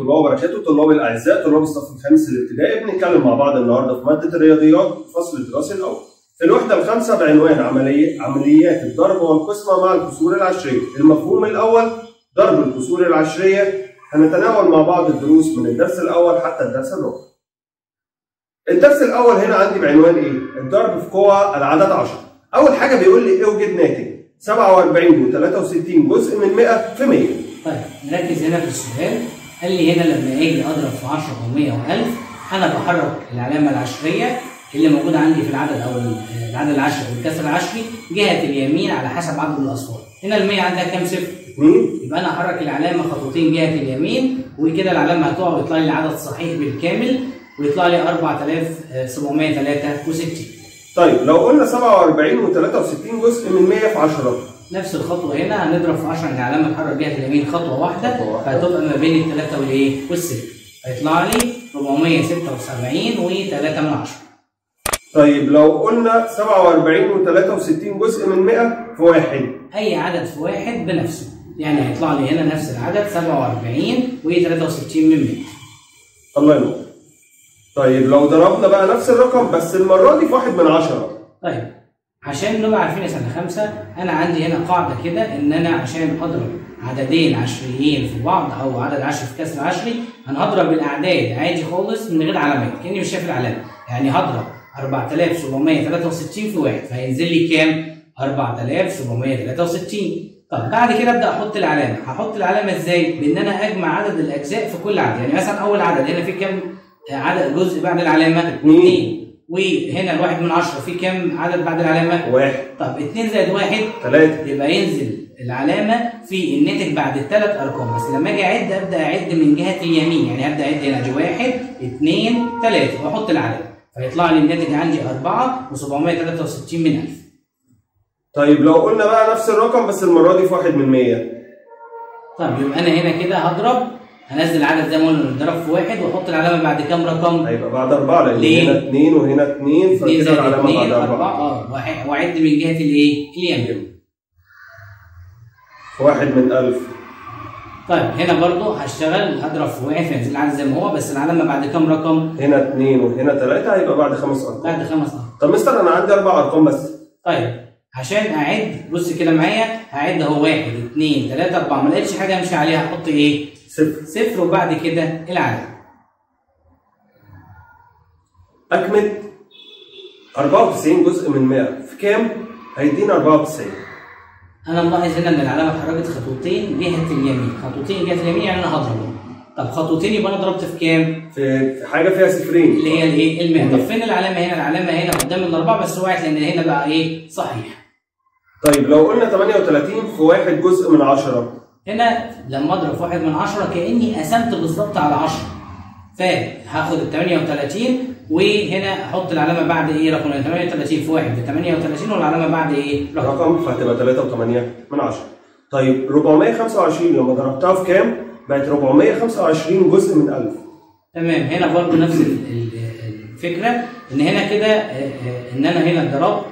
الله وبركاته طلاب الأعزاء طلاب الصف الخامس الابتدائي بنتكلم مع بعض النهارده في مادة الرياضيات الفصل الدراسي الأول. في الوحدة الخامسة بعنوان عملي عمليات الضرب والقسمة مع الكسور العشرية. المفهوم الأول ضرب الكسور العشرية. هنتناول مع بعض الدروس من الدرس الأول حتى الدرس الرابع. الدرس الأول هنا عندي بعنوان إيه؟ الضرب في قوى العدد 10 أول حاجة بيقول لي أوجد ناتج. 47 و63 جزء من 100 في 100 طيب نركز هنا في السؤال. قال لي هنا لما أجي اضرب في 10 أو 100 أو 1000 أنا بحرك العلامه العشرية اللي موجودة عندي في العدد أو العدد العشري أو الكسر العشري جهة اليمين على حسب عدد الاصفار هنا ال 100 عندها كام صفر؟ 2 يبقى أنا هحرك العلامه خطوتين جهة اليمين وكده العلامه هتقع ويطلع لي العدد صحيح بالكامل ويطلع لي 4763 طيب لو قلنا 47 و63 جزء من 100 في 10 نفس الخطوة هنا هنضرب في 10 ان العلامه تتحرك جهه اليمين خطوة واحدة خطوة واحدة. فهتبقى ما بين الثلاثه والإيه؟ والصفر هيطلع لي 476 و3 من 10 طيب لو قلنا 47 و63 جزء من 100 في واحد. أي عدد في واحد بنفسه. يعني هيطلع لي هنا نفس العدد 47 و63 من 100 الله ينور. طيب لو ضربنا بقى نفس الرقم بس المرة دي في واحد من عشرة. طيب. عشان نبقى عارفين يا سنة خمسة أنا عندي هنا قاعدة كده إن أنا عشان أضرب عددين عشريين في بعض أو عدد عشري في كسر عشري أنا هضرب الأعداد عادي خالص من غير علامات كأني مش شايف العلامة يعني هضرب 4763 في واحد فهينزل لي كام؟ 4763 طب بعد كده أبدأ أحط العلامه، هحط العلامه إزاي؟ بإن أنا أجمع عدد الأجزاء في كل عدد، يعني مثلا أول عدد هنا في كام؟ عدد جزء بعد العلامة؟ 2 وهنا الواحد من عشرة في كام عدد بعد العلامة؟ واحد. طب 2 زائد واحد ثلاثة يبقى ينزل العلامة في الناتج بعد الثلاث أرقام. بس لما أجي أعد أبدأ أعد من جهة اليمين. يعني هبدأ أعد هنا أدي واحد اثنين ثلاثة وأحط العلامة. فيطلع لي الناتج عندي 4 و763 من 1000 طيب لو قلنا بقى نفس الرقم بس المرة دي في واحد من 100 طب يبقى أنا هنا كده هضرب هنزل عدد زي ما قلنا نضرب في واحد وأحط العلامة بعد كام رقم؟ هيبقى بعد لأن ليه؟ هنا اتنين وهنا اتنين 2 فكده 2 بعد 4 أربعة آه وأعد من جهة الإيه؟ اليمين واحد من ألف طيب هنا برضو هشتغل هضرب في واحد فينزل العدد زي ما هو بس العلامة بعد كام رقم؟ هنا اتنين وهنا ثلاثة هيبقى بعد خمس أرقام بعد خمس أرقام. طب مستر أنا عندي أربع أرقام بس طيب عشان أعد بص كده معايا هعد أهو واحد اثنين ثلاثة أربعة ما لقيتش حاجة أمشي عليها أحط إيه؟ صفر صفر وبعد كده العدد. أكمل 94 جزء من 100 في كام؟ هيدينا 94 أنا ملاحظ هنا ان العلامة اتحركت خطوتين جهه اليمين، خطوتين جهه اليمين يعني أنا هضربهم. طب خطوتين يبقى أنا ضربت في كام؟ في حاجة فيها صفرين اللي هي الإيه؟ المئة. طب فين العلامة هنا؟ العلامة هنا قدام الأربعة بس وقعت لأن هنا بقى إيه؟ صحيح. طيب لو قلنا 38 في واحد جزء من 10 هنا لما اضرب في واحد من عشرة كأني قسمت بالظبط على 10 فهاخد ال 38 وهنا أحط العلامة بعد إيه؟ رقم 38 في واحد ب 38 والعلامة بعد إيه؟ رقم. رقم فهتبقى 3 و8 من 10 طيب 425 لما ضربتها في كام؟ بقت 425 جزء من 1000 تمام. هنا برضو نفس ال- ال- الفكرة إن هنا كده آه، آه، إن أنا هنا ضربت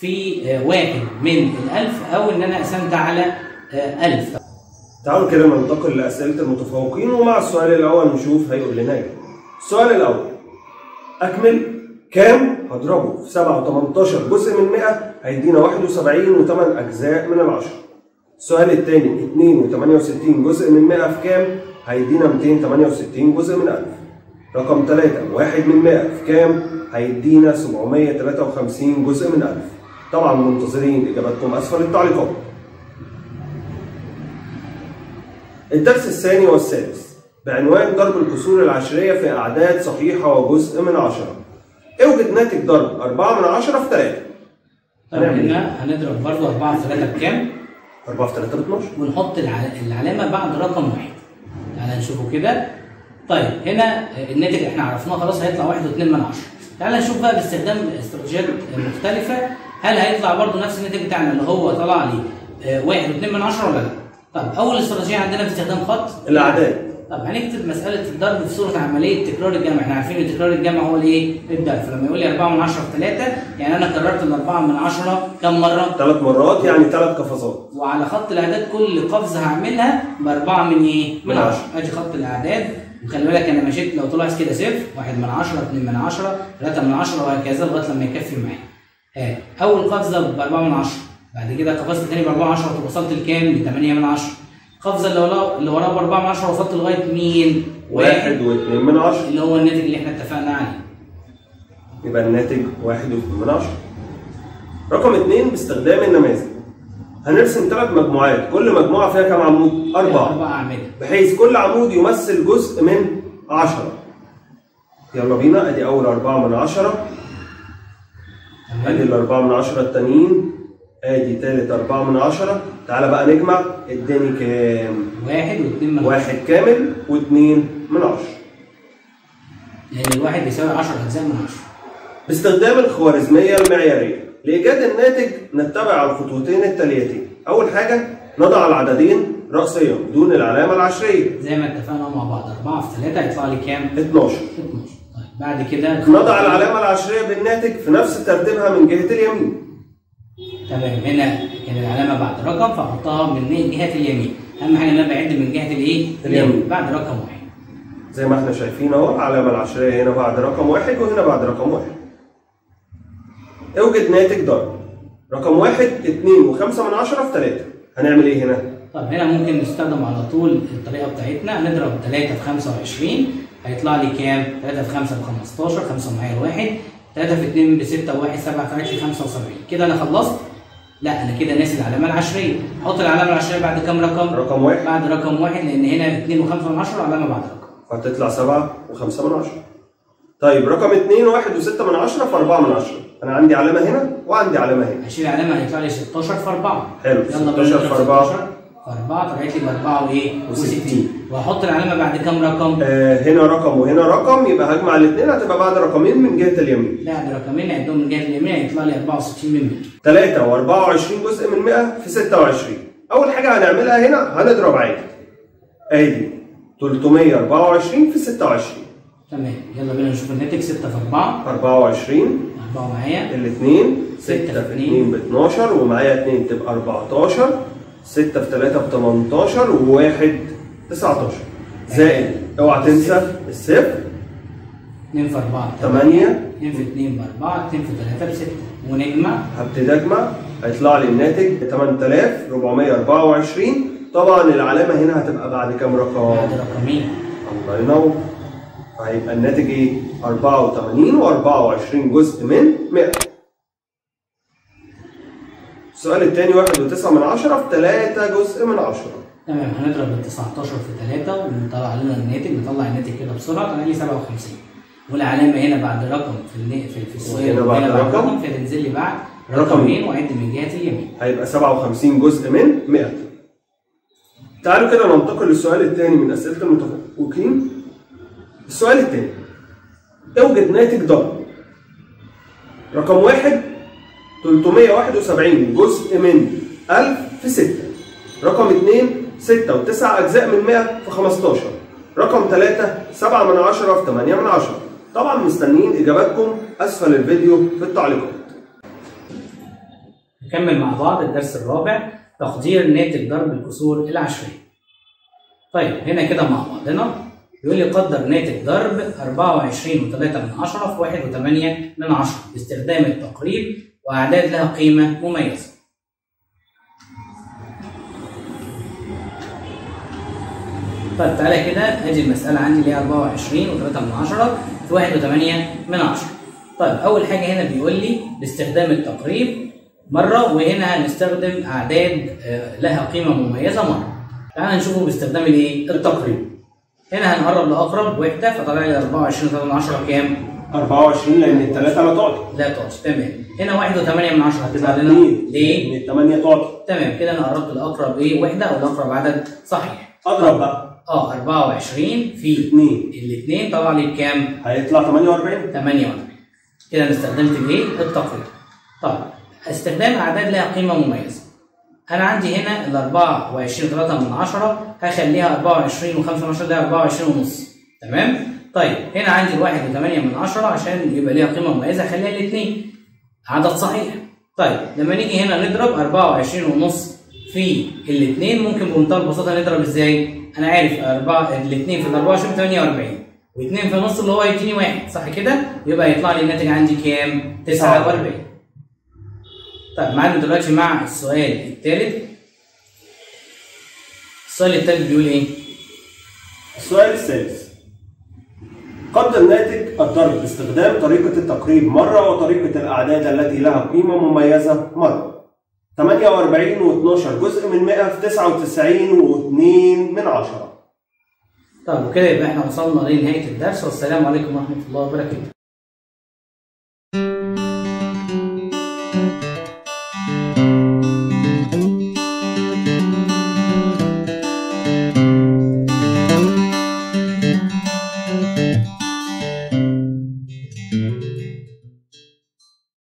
في آه، واحد من الألف أو إن أنا قسمت على آه، ألف. تعالوا كده ننتقل لأسئلة المتفوقين ومع السؤال الأول نشوف هيقول لنا إيه. السؤال الأول أكمل كام هضربه في 7 و18 جزء من 100 هيدينا 71 و8 أجزاء من العشرة. السؤال الثاني 2 و68 جزء من 100 في كام؟ هيدينا 268 جزء من 1000. رقم 3 1 من 100 في كام؟ هيدينا 753 جزء من 1000. طبعا منتظرين إجاباتكم أسفل التعليقات. الدرس الثاني والسادس بعنوان ضرب الكسور العشرية في أعداد صحيحة وجزء من عشرة. أوجد ناتج ضرب 4 من 10 في 3. طب هنعمل إيه؟ هنا هنضرب برضو 4 في 3 بكام؟ 4 في 3 ب 12. ونحط الع- العلامة بعد رقم واحد تعالى نشوفه كده طيب هنا الناتج إحنا عرفناه خلاص هيطلع واحد واثنين من عشرة تعالى نشوف بقى باستخدام استراتيجيات مختلفة هل هيطلع برضو نفس الناتج بتاعنا اللي هو طلع لي آه، واحد واثنين من عشرة ولا لأ؟ طب أول استراتيجية عندنا باستخدام خط؟ الأعداد. طب هنكتب مسألة الضرب في صورة عملية تكرار الجمع. إحنا عارفين إن تكرار الجمع هو الإيه؟ الضرب. فلما يقول لي 4 من 10 في 3 يعني أنا كررت ال 4 من 10 كم مرة؟ ثلاث مرات يعني ثلاث قفزات وعلى خط الأعداد كل قفزة هعملها بأربعة من إيه؟ من من عشرة. 10 أدي خط الأعداد. وخلي بالك أنا مشيت لو تلاحظ كده صفر 1 من 10 2 من 10 3 من 10 وهكذا لغاية لما يكفي معايا. ها أول قفزة ب 4 من 10 بعد كده قفزت تاني ب 4 من 10 وصلت لكام؟ ل 8 من 10 القفزه اللي وراها اللي وراها ب 4 من 10 وصلت لغاية مين؟ واحد واثنين من عشرة اللي هو الناتج اللي إحنا اتفقنا عليه. يبقى الناتج واحد واثنين من عشرة رقم اثنين باستخدام النماذج هنرسم ثلاث مجموعات كل مجموعة فيها كم عمود؟ أربعة أربع أعمدة. بحيث كل عمود يمثل جزء من عشرة يلا بينا أدي أول أربعة من عشرة أدي تمام الأربعة من عشرة التانيين آدي تالت أربعة من عشرة. تعالى بقى نجمع. اداني كام؟ واحد واثنين من واحد كامل واثنين من عشرة. لأن الواحد بيساوي 10 اجزاء من 10. باستخدام الخوارزمية المعيارية. لإيجاد الناتج نتبع الخطوتين التاليتين. أول حاجة نضع العددين رأسيا دون العلامة العشرية. زي ما اتفقنا مع بعض 4 في 3 هيطلع لي كام؟ 12 12 طيب بعد كده نضع العلامة العشرية بالناتج في نفس ترتيبها من جهة اليمين. تمام هنا كان العلامة بعد رقم فاحطها من جهة اليمين أهم حاجة إن أنا بعد من جهة الإيه؟ اليمين. بعد رقم واحد زي ما إحنا شايفين أهو العلامة العشرية هنا بعد رقم واحد وهنا بعد رقم واحد أوجد ناتج ضرب رقم واحد اتنين وخمسة من عشرة في تلاتة هنعمل إيه هنا؟ طب هنا ممكن نستخدم على طول الطريقة بتاعتنا هنضرب 3 في 25 هيطلع لي كام؟ 3 في 5 ب 15 5 معايا الواحد 3 في 2 ب 6 و1 7 طلعت لي 75 كده أنا خلصت؟ لا أنا كده ناسي العلامة العشرية. أحط العلامة العشرية بعد كام رقم؟ رقم واحد. بعد رقم واحد لأن هنا 2 و5 من 10 علامة بعد رقم. فتطلع سبعة وخمسة من عشرة. طيب رقم اتنين واحد وستة من عشرة في أربعة من عشرة. أنا عندي علامة هنا وعندي علامة هنا. هشيل علامه هيطلع لي 16 في 4 حلو يلا 16 في 4 في 4 طلعت لي ب 4 وإيه؟ وستين. و60 وهحط العلامة بعد كام رقم؟ آه هنا رقم وهنا رقم يبقى هجمع الاثنين هتبقى بعد رقمين من جهة اليمين. بعد رقمين نعدهم من جهة اليمين هيطلع لي 64 من 100 3 و24 جزء من 100 في 26 أول حاجة هنعملها هنا هنضرب عادي. أدي 324 في 26 تمام. يلا بينا نشوف الناتج. 6 في 4 24 4 معايا. الاثنين ستة 6 في في اتنين. 2 ب 12 ومعايا 2 تبقى 14 6 في 3 ب 18 وواحد 19 زائد اوعى تنسى الصفر. 2 في 4 8 2 في 2 ب 4 2 في 3 ب 6 ونجمع هبتدي أجمع. هيطلع لي الناتج 8424 طبعا العلامة هنا هتبقى بعد كام رقم؟ بعد رقمين. الله ينور. هيبقى الناتج إيه؟ 84 و24 جزء من 100 السؤال الثاني واحد وتسعة من عشرة في 3 جزء من عشرة. تمام هنضرب ال 19 في 3 ونطلع لنا الناتج نطلع الناتج كده بسرعة طلع لي 57 والعلامة هنا بعد رقم في في, السؤال وهنا بعد رقم. رقم فهتنزل لي بعد رقمين. رقمين وعد من جهه اليمين هيبقى 57 جزء من 100 تعالوا كده ننتقل للسؤال الثاني من أسئلة المتفوقين. السؤال الثاني اوجد ناتج ضرب رقم واحد 371 جزء من 1000 في 6 رقم 2 6 و9 أجزاء من 100 في 15 رقم 3 7 من 10 في 8 من 10 طبعا مستنيين إجاباتكم أسفل الفيديو في التعليقات نكمل مع بعض الدرس الرابع تقدير ناتج ضرب الكسور العشرية. طيب هنا كده مع بعضنا. بيقول لي قدر ناتج ضرب 24 و3 من 10 في 1 و8 من 10 باستخدام التقريب وأعداد لها قيمة مميزة. طيب تعالى كده ادي المسألة عندي اللي هي 24 و3 من 10 في 1 و8 من 10. طيب أول حاجة هنا بيقول لي باستخدام التقريب مرة وهنا هنستخدم أعداد آه، لها قيمة مميزة مرة. تعال نشوفه باستخدام الإيه؟ التقريب. هنا هنقرب لأقرب وحدة فطلع لي 24 3 من 10 كام؟ 24 لأن الثلاثة لا تعطي لا تعطي تمام. هنا 1 و8 من 10 هتبقى لنا ليه؟ لأن الثمانية تعطي تمام كده أنا قربت لأقرب إيه؟ وحدة أو لأقرب عدد صحيح. أضرب بقى آه 24 في اثنين الاثنين طلع لي بكام؟ هيطلع 48 48 كده أنا استخدمت الايه؟ التقريب. طيب استخدام أعداد لها قيمة مميزة. أنا عندي هنا ال 24 3 من 10 هخليها 24 و5 من 10 ده 24 ونص تمام طيب هنا عندي الواحد و8 من 10 عشان يبقى ليها قيمة مميزة هخليها الاثنين عدد صحيح طيب لما نيجي هنا نضرب 24 ونص في الاثنين ممكن بمنتهى البساطة نضرب إزاي؟ أنا عارف 4 الاثنين في ال 24 48 و2 في النص اللي هو يديني واحد صح كده؟ يبقى يطلع لي الناتج عندي كام؟ 49 طيب معانا دلوقتي مع السؤال الثالث السؤال الثالث بيقول إيه؟ السؤال الثالث قدر ناتج الضرب باستخدام طريقة التقريب مرة وطريقة الأعداد التي لها قيمة مميزة مرة. 48 و12 جزء من 100 في 99 و2 من 10 طيب وكده يبقى إحنا وصلنا لنهاية الدرس والسلام عليكم ورحمة الله وبركاته.